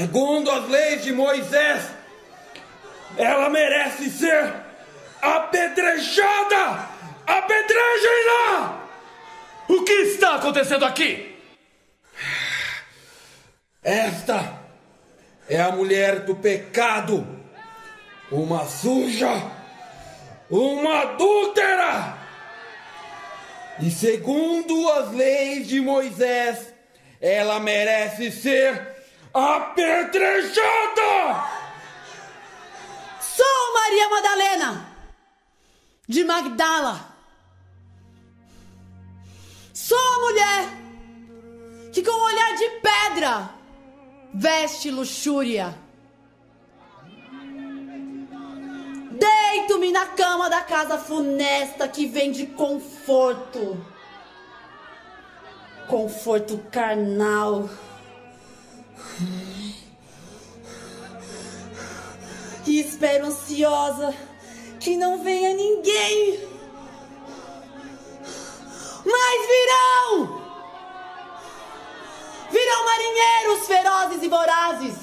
Segundo as leis de Moisés, ela merece ser apedrejada! Apedrejem-na! O que está acontecendo aqui? Esta é a mulher do pecado, uma suja, uma adúltera. E segundo as leis de Moisés, ela merece ser apedrejada. Sou Maria Madalena de Magdala. Sou a mulher que com um olhar de pedra veste luxúria. Deito-me na cama da casa funesta que vende conforto. Conforto carnal. Espero ansiosa que não venha ninguém. Mas virão! Virão marinheiros ferozes e vorazes,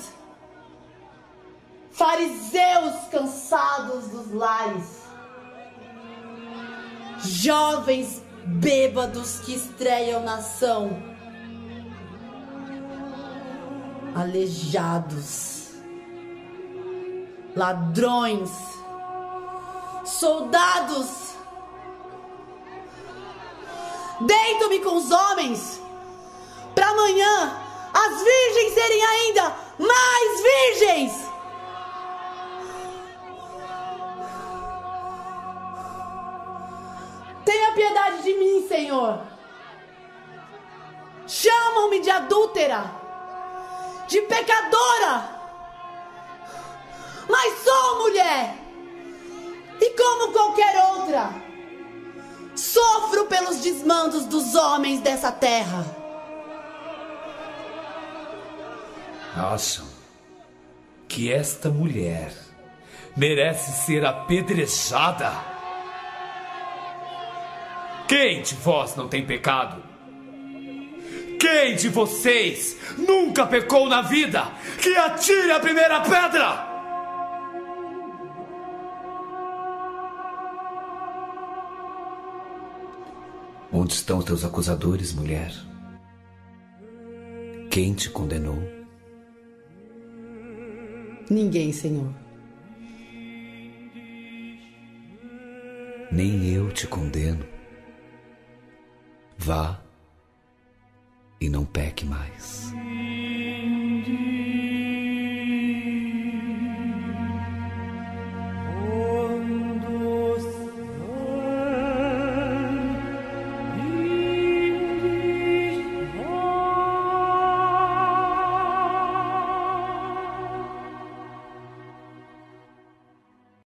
fariseus cansados dos lares, jovens bêbados que estreiam nação, aleijados, ladrões, soldados. Deito-me com os homens para amanhã as virgens serem ainda mais virgens. Tenha piedade de mim, Senhor. Chamam-me de adúltera, de pecadora, mas sou mulher e como qualquer outra, sofro pelos desmandos dos homens dessa terra. Acham que esta mulher merece ser apedrejada? Quem de vós não tem pecado? Quem de vocês nunca pecou na vida? Que atire a primeira pedra! Onde estão os teus acusadores, mulher? Quem te condenou? Ninguém, Senhor. Nem eu te condeno. Vá e não peque mais.